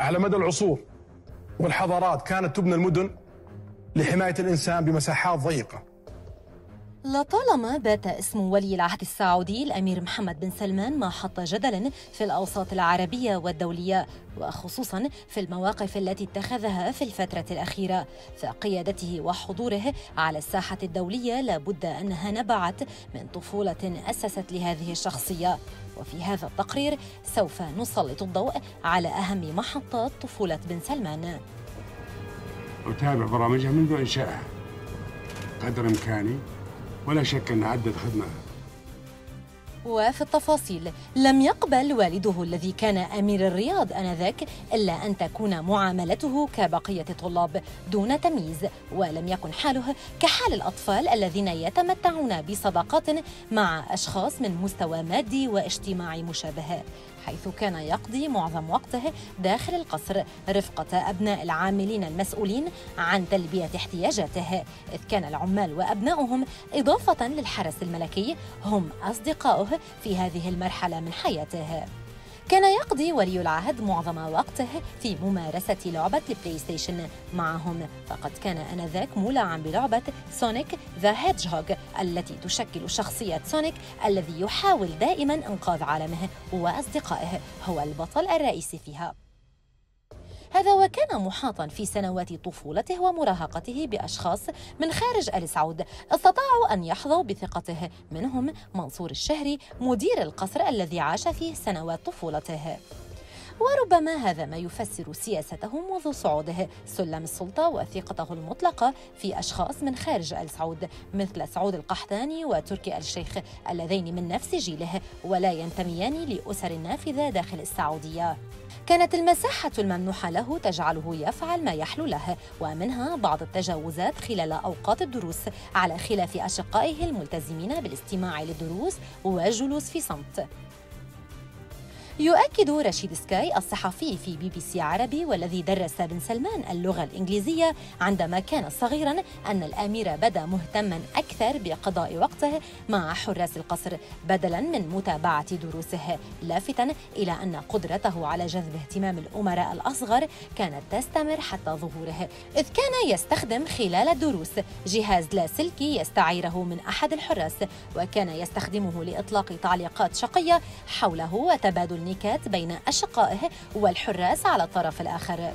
على مدى العصور والحضارات كانت تبنى المدن لحماية الإنسان بمساحات ضيقة. لطالما بات اسم ولي العهد السعودي الأمير محمد بن سلمان ما حط جدلا في الأوساط العربية والدولية وخصوصا في المواقف التي اتخذها في الفترة الأخيرة. فقيادته وحضوره على الساحة الدولية لابد أنها نبعت من طفولة أسست لهذه الشخصية. وفي هذا التقرير سوف نسلط الضوء على أهم محطات طفولة بن سلمان. أتابع برامجها منذ إنشائها. قدر إمكاني ولا شك أن عدت خدمة. وفي التفاصيل لم يقبل والده الذي كان أمير الرياض آنذاك إلا أن تكون معاملته كبقية الطلاب دون تمييز ولم يكن حاله كحال الأطفال الذين يتمتعون بصداقات مع أشخاص من مستوى مادي واجتماعي مشابه. حيث كان يقضي معظم وقته داخل القصر رفقة أبناء العاملين المسؤولين عن تلبية احتياجاته إذ كان العمال وأبنائهم إضافة للحرس الملكي هم أصدقاؤه في هذه المرحلة من حياته. كان يقضي ولي العهد معظم وقته في ممارسة لعبة ال PlayStation معهم. فقد كان آنذاك مولعا بلعبة Sonic the Hedgehog التي تشكل شخصية Sonic الذي يحاول دائما إنقاذ عالمه وأصدقائه هو البطل الرئيسي فيها. هذا وكان محاطا في سنوات طفولته ومراهقته بأشخاص من خارج آل سعود. استطاعوا أن يحظوا بثقته. منهم منصور الشهري مدير القصر الذي عاش فيه سنوات طفولته. وربما هذا ما يفسر سياسته منذ صعوده. سلم السلطة وثقته المطلقة في أشخاص من خارج آل سعود مثل سعود القحطاني وتركي الشيخ اللذين من نفس جيله ولا ينتميان لأسر نافذة داخل السعودية. كانت المساحة الممنوحة له تجعله يفعل ما يحلو له ومنها بعض التجاوزات خلال أوقات الدروس على خلاف أشقائه الملتزمين بالاستماع للدروس والجلوس في صمت. يؤكد رشيد سكاي الصحفي في بي بي سي عربي والذي درس بن سلمان اللغة الإنجليزية عندما كان صغيرا أن الأمير بدا مهتما أكثر بقضاء وقته مع حراس القصر بدلا من متابعة دروسه لافتا إلى أن قدرته على جذب اهتمام الأمراء الأصغر كانت تستمر حتى ظهوره. إذ كان يستخدم خلال الدروس جهاز لاسلكي يستعيره من أحد الحراس وكان يستخدمه لإطلاق تعليقات شقية حوله وتبادل النكات بين أشقائه والحراس على الطرف الآخر.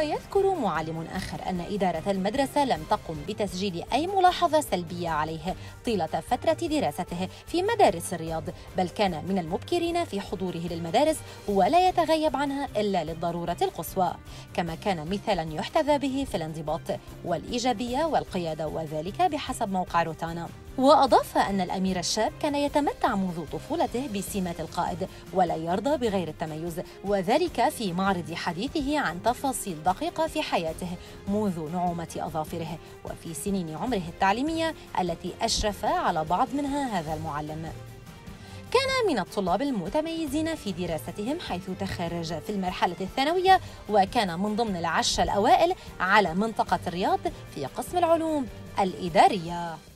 ويذكر معلم آخر أن إدارة المدرسة لم تقم بتسجيل أي ملاحظة سلبية عليه طيلة فترة دراسته في مدارس الرياض بل كان من المبكرين في حضوره للمدارس ولا يتغيب عنها إلا للضرورة القصوى. كما كان مثالا يحتذى به في الانضباط والإيجابية والقيادة وذلك بحسب موقع روتانا. وأضاف أن الأمير الشاب كان يتمتع منذ طفولته بسمات القائد ولا يرضى بغير التميز وذلك في معرض حديثه عن تفاصيل دقيقة في حياته منذ نعومة أظافره وفي سنين عمره التعليمية التي أشرف على بعض منها هذا المعلم. كان من الطلاب المتميزين في دراستهم حيث تخرج في المرحلة الثانوية وكان من ضمن العشرة الأوائل على منطقة الرياض في قسم العلوم الإدارية.